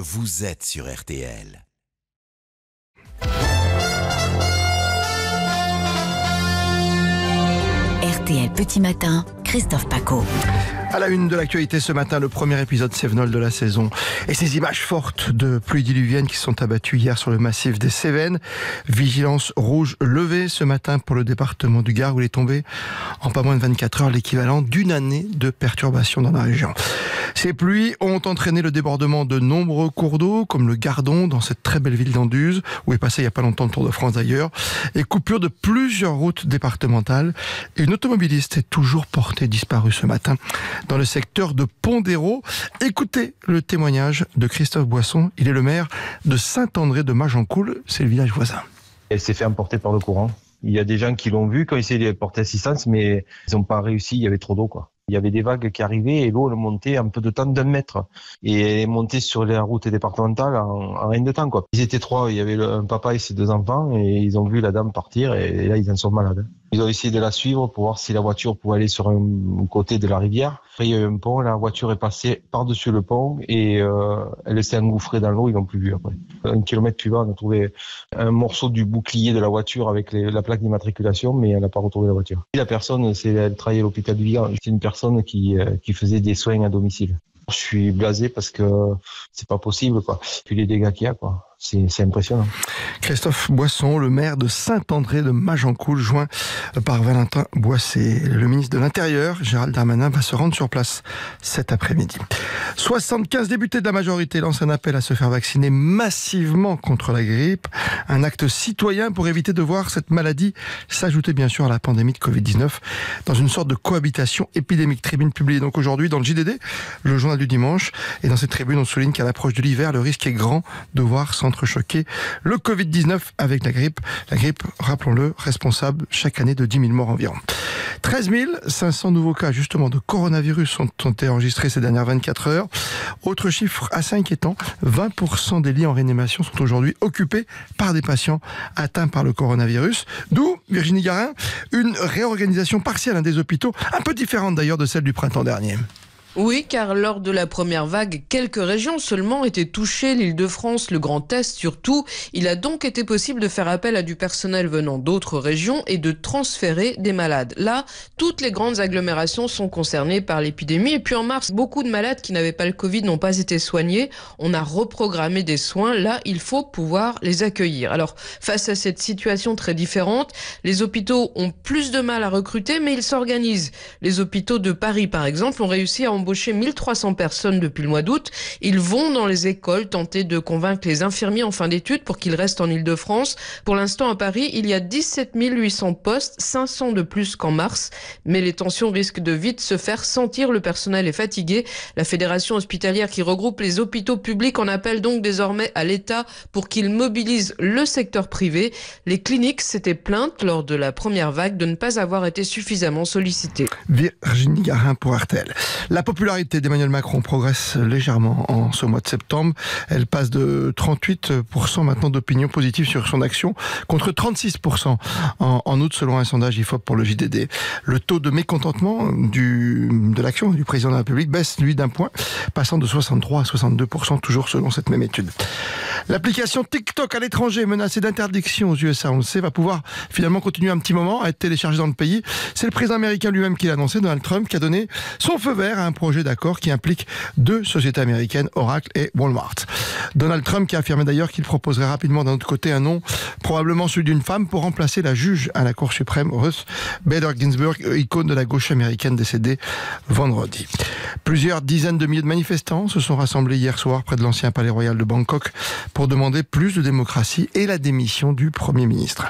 vous êtes sur RTL. RTL Petit Matin, Christophe Paco. À la une de l'actualité ce matin, le premier épisode Sévenol de la saison. Et ces images fortes de pluies diluviennes qui sont abattues hier sur le massif des Cévennes. Vigilance rouge levée ce matin pour le département du Gard où il est tombé en pas moins de 24 heures l'équivalent d'une année de perturbations dans la région. Ces pluies ont entraîné le débordement de nombreux cours d'eau, comme le Gardon, dans cette très belle ville d'Anduze, où est passé il n'y a pas longtemps le Tour de France d'ailleurs, et coupure de plusieurs routes départementales. Une automobiliste est toujours portée disparue ce matin dans le secteur de Pondéro. Écoutez le témoignage de Christophe Boisson. Il est le maire de Saint-André de Magencoul. C'est le village voisin. Elle s'est fait emporter par le courant. Il y a des gens qui l'ont vu quand ils essayaient de porter assistance, mais ils n'ont pas réussi. Il y avait trop d'eau, quoi. Il y avait des vagues qui arrivaient et l'eau montait un peu de temps d'un mètre. Et elle est montée sur la route départementale en, en, rien de temps. Ils étaient trois, il y avait un papa et ses deux enfants et ils ont vu la dame partir et, là ils en sont malades. Ils ont essayé de la suivre pour voir si la voiture pouvait aller sur un côté de la rivière. Après il y a eu un pont, la voiture est passée par-dessus le pont et euh, elle s'est engouffrée dans l'eau, ils l'ont plus vu après. Un kilomètre plus bas, on a trouvé un morceau du bouclier de la voiture avec la plaque d'immatriculation, mais elle n'a pas retrouvé la voiture. La personne, c'est elle travaillait à l'hôpital du Vigan. C'est une personne qui, euh, qui faisait des soins à domicile. Je suis blasé parce que c'est pas possible, quoi. Puis les dégâts qu'il y a, quoi c'est impressionnant. Christophe Boisson, le maire de Saint-André de Magencoul, joint par Valentin Boissé. Le ministre de l'Intérieur, Gérald Darmanin, va se rendre sur place cet après-midi. 75 députés de la majorité lancent un appel à se faire vacciner massivement contre la grippe. Un acte citoyen pour éviter de voir cette maladie s'ajouter bien sûr à la pandémie de Covid-19 dans une sorte de cohabitation épidémique. Tribune publiée donc aujourd'hui dans le JDD, le journal du dimanche. Et dans cette tribune, on souligne qu'à l'approche de l'hiver, le risque est grand de voir sans entrechoquer le Covid-19 avec la grippe. La grippe, rappelons-le, responsable chaque année de 10 000 morts environ. 13 500 nouveaux cas justement de coronavirus ont été enregistrés ces dernières 24 heures. Autre chiffre assez inquiétant, 20% des lits en réanimation sont aujourd'hui occupés par des patients atteints par le coronavirus. D'où, Virginie Garin, une réorganisation partielle des hôpitaux, un peu différente d'ailleurs de celle du printemps dernier. Oui, car lors de la première vague, quelques régions seulement étaient touchées, l'île de France, le Grand Est surtout. Il a donc été possible de faire appel à du personnel venant d'autres régions et de transférer des malades. Là, toutes les grandes agglomérations sont concernées par l'épidémie. Et puis en mars, beaucoup de malades qui n'avaient pas le Covid n'ont pas été soignés. On a reprogrammé des soins. Là, il faut pouvoir les accueillir. Alors, face à cette situation très différente, les hôpitaux ont plus de mal à recruter, mais ils s'organisent. Les hôpitaux de Paris, par exemple, ont réussi à embauché 1300 personnes depuis le mois d'août. Ils vont dans les écoles tenter de convaincre les infirmiers en fin d'études pour qu'ils restent en Ile-de-France. Pour l'instant, à Paris, il y a 17 800 postes, 500 de plus qu'en mars. Mais les tensions risquent de vite se faire sentir. Le personnel est fatigué. La fédération hospitalière qui regroupe les hôpitaux publics en appelle donc désormais à l'État pour qu'il mobilise le secteur privé. Les cliniques s'étaient plaintes lors de la première vague de ne pas avoir été suffisamment sollicitées. Virginie Garin pour Artel. La popularité d'Emmanuel Macron progresse légèrement en ce mois de septembre. Elle passe de 38% maintenant d'opinion positive sur son action contre 36% en, août selon un sondage IFOP pour le JDD. Le taux de mécontentement de l'action du président de la République baisse lui d'un point, passant de 63 à 62% toujours selon cette même étude. L'application TikTok à l'étranger menacée d'interdiction aux USA, on le sait, va pouvoir finalement continuer un petit moment à être téléchargée dans le pays. C'est le président américain lui-même qui l'a annoncé, Donald Trump, qui a donné son feu vert à un projet d'accord qui implique deux sociétés américaines, Oracle et Walmart. Donald Trump qui a affirmé d'ailleurs qu'il proposerait rapidement d'un autre côté un nom, probablement celui d'une femme, pour remplacer la juge à la Cour suprême, Ruth Bader Ginsburg, icône de la gauche américaine décédée vendredi. Plusieurs dizaines de milliers de manifestants se sont rassemblés hier soir près de l'ancien palais royal de Bangkok pour demander plus de démocratie et la démission du Premier ministre.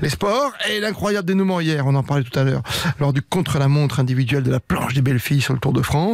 Les sports et l'incroyable dénouement hier, on en parlait tout à l'heure, lors du contre-la-montre individuel de la planche des belles filles sur le Tour de France.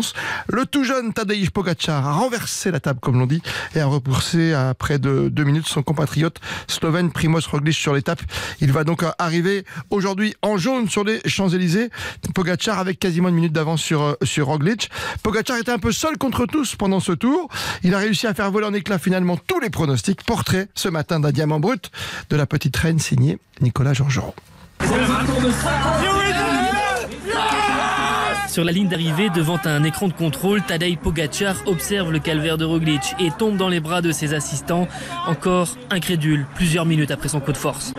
Le tout jeune Tadej Pogacar a renversé la table, comme l'on dit, et a repoussé à près de deux minutes son compatriote slovène Primoz Roglic sur l'étape. Il va donc arriver aujourd'hui en jaune sur les Champs-Élysées. Pogacar avec quasiment une minute d'avance sur, euh, sur Roglic. Pogacar était un peu seul contre tous pendant ce tour. Il a réussi à faire voler en éclat finalement tous les pronostics. Portrait ce matin d'un diamant brut de la petite reine signée Nicolas Georgerot. Sur la ligne d'arrivée, devant un écran de contrôle, Tadej Pogacar observe le calvaire de Roglic et tombe dans les bras de ses assistants, encore incrédule, plusieurs minutes après son coup de force.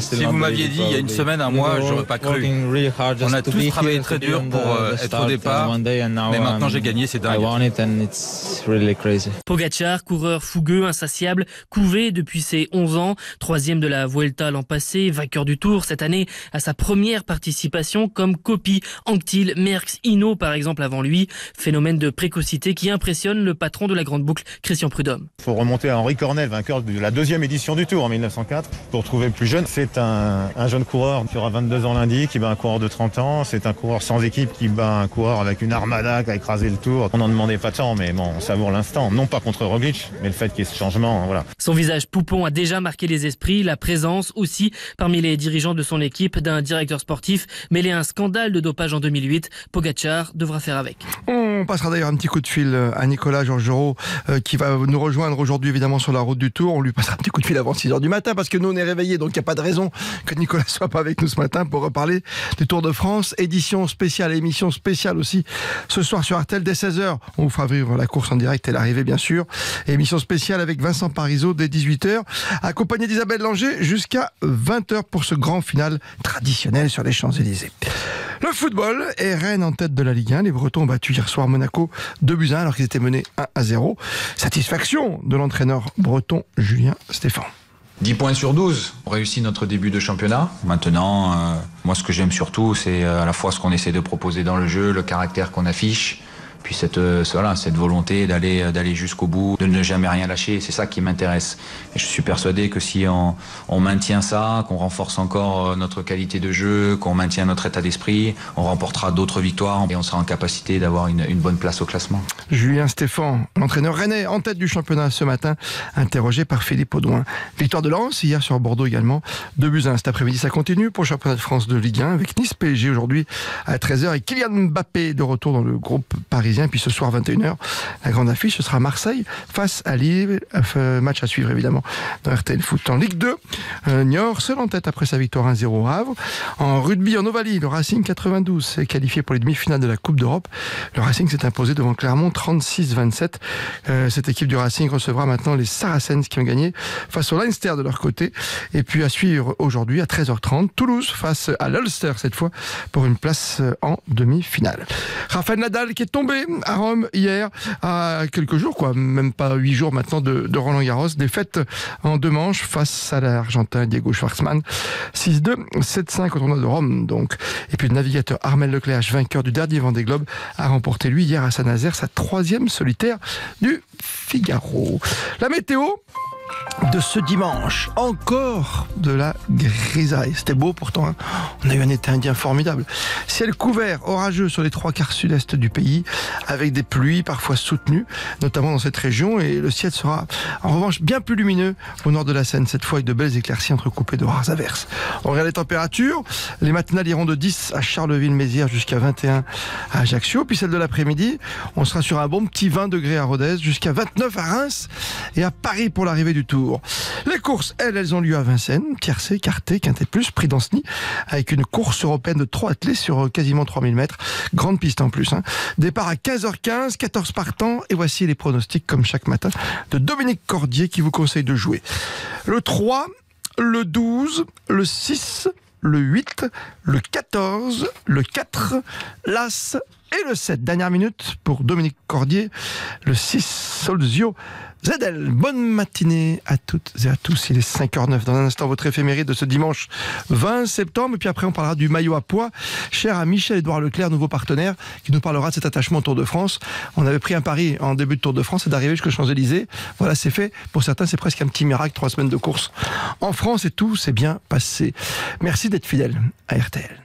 Si vous m'aviez dit il y a une semaine, un mois, j'aurais pas cru. On a tous travaillé très dur pour euh, être au départ, mais maintenant j'ai gagné, c'est dingue. Pogacar, coureur fougueux, insatiable, couvé depuis ses 11 ans, troisième de la Vuelta l'an passé, vainqueur du Tour cette année à sa première participation comme copie Anctil, Merckx, Hino par exemple avant lui, phénomène de précocité qui impressionne le patron de la grande boucle, Christian Prudhomme. Il faut remonter à Henri Cornel, vainqueur de la deuxième édition du Tour en 1904, pour trouver plus jeune. C'est un, un jeune coureur qui aura 22 ans lundi, qui bat un coureur de 30 ans. C'est un coureur sans équipe qui bat un coureur avec une armada qui a écrasé le Tour. On n'en demandait pas tant, mais bon, on savoure l'instant. Non pas contre Roglic, mais le fait qu'il y ait ce changement, voilà. Son visage poupon a déjà marqué les esprits, la présence aussi parmi les dirigeants de son équipe d'un directeur sportif mêlé à un scandale de dopage en 2008. Pogacar devra faire avec. On passera d'ailleurs un petit coup de fil à Nicolas Georgerot euh, qui va nous rejoindre aujourd'hui évidemment sur la route du Tour. On lui passera un petit coup de fil avant 6h du matin parce que nous on est réveillés donc il n'y a pas de raison que Nicolas soit pas avec nous ce matin pour reparler du Tour de France. Édition spéciale, émission spéciale aussi ce soir sur Artel dès 16h. On vous fera vivre la course en direct et l'arrivée bien sûr. Émission spéciale avec Vincent Parisot dès 18h accompagné d'Isabelle Langer jusqu'à 20h pour ce grand final traditionnel sur les Champs-Élysées. Le football est Rennes en tête de la Ligue 1. Les Bretons ont battu hier soir Monaco 2 buts 1 alors qu'ils étaient menés 1 à 0. Satisfaction de l'entraîneur breton Julien Stéphane. 10 points sur 12, on réussit notre début de championnat. Maintenant, euh, moi ce que j'aime surtout, c'est à la fois ce qu'on essaie de proposer dans le jeu, le caractère qu'on affiche, puis cette, euh, voilà, cette volonté d'aller d'aller jusqu'au bout, de ne jamais rien lâcher, c'est ça qui m'intéresse. Et je suis persuadé que si on, on maintient ça, qu'on renforce encore euh, notre qualité de jeu, qu'on maintient notre état d'esprit, on remportera d'autres victoires et on sera en capacité d'avoir une, une bonne place au classement. Julien Stéphan, entraîneur rennais en tête du championnat ce matin, interrogé par Philippe Audouin. Victoire de Lens hier sur Bordeaux également. 2 buts 1 cet après-midi, ça continue pour le championnat de France de Ligue 1 avec Nice PSG aujourd'hui à 13h et Kylian Mbappé de retour dans le groupe parisien. Puis ce soir 21h, la grande affiche, ce sera Marseille face à Lille. Euh, match à suivre évidemment dans RTL Foot en Ligue 2. Euh, Niort seul en tête après sa victoire 1-0 au Havre. En rugby en Ovalie, le Racing 92 s'est qualifié pour les demi-finales de la Coupe d'Europe. Le Racing s'est imposé devant Clermont 36-27. Euh, cette équipe du Racing recevra maintenant les Saracens qui ont gagné face au Leinster de leur côté. Et puis à suivre aujourd'hui à 13h30, Toulouse face à l'Ulster cette fois pour une place en demi-finale. Rafael Nadal qui est tombé à Rome hier, à quelques jours, quoi, même pas huit jours maintenant de, Roland Garros. Défaite en deux manches face à l'Argentin Diego Schwartzmann. 6-2, 7-5 au tournoi de Rome, donc. Et puis le navigateur Armel Leclerc, vainqueur du dernier Vendée Globe, a remporté lui hier à Saint-Nazaire sa troisième solitaire du Figaro. La météo de ce dimanche. Encore de la grisaille. C'était beau pourtant. Hein On a eu un été indien formidable. Ciel couvert, orageux sur les trois quarts sud-est du pays, avec des pluies parfois soutenues, notamment dans cette région. Et le ciel sera en revanche bien plus lumineux au nord de la Seine, cette fois avec de belles éclaircies entrecoupées de rares averses. On regarde les températures. Les matinales iront de 10 à Charleville-Mézières jusqu'à 21 à Ajaccio. Puis celle de l'après-midi, on sera sur un bon petit 20 degrés à Rodez, jusqu'à 29 à Reims et à Paris pour l'arrivée du Tour. Les courses, elles, elles ont lieu à Vincennes, tiercé, carté, quintet plus, prix d'Anceny, avec une course européenne de 3 athlètes sur quasiment 3000 mètres. Grande piste en plus. Hein. Départ à 15h15, 14 partants, et voici les pronostics, comme chaque matin, de Dominique Cordier qui vous conseille de jouer. Le 3, le 12, le 6, le 8, le 14, le 4, l'As et le 7. Dernière minute pour Dominique Cordier, le 6, Solzio Zedel. Bonne matinée à toutes et à tous. Il est 5h09. Dans un instant, votre éphéméride de ce dimanche 20 septembre. Et puis après, on parlera du maillot à poids, cher à Michel-Édouard Leclerc, nouveau partenaire, qui nous parlera de cet attachement au Tour de France. On avait pris un pari en début de Tour de France et d'arriver jusqu'aux Champs-Élysées. Voilà, c'est fait. Pour certains, c'est presque un petit miracle. Trois semaines de course en France et tout s'est bien passé. Merci d'être fidèle à RTL.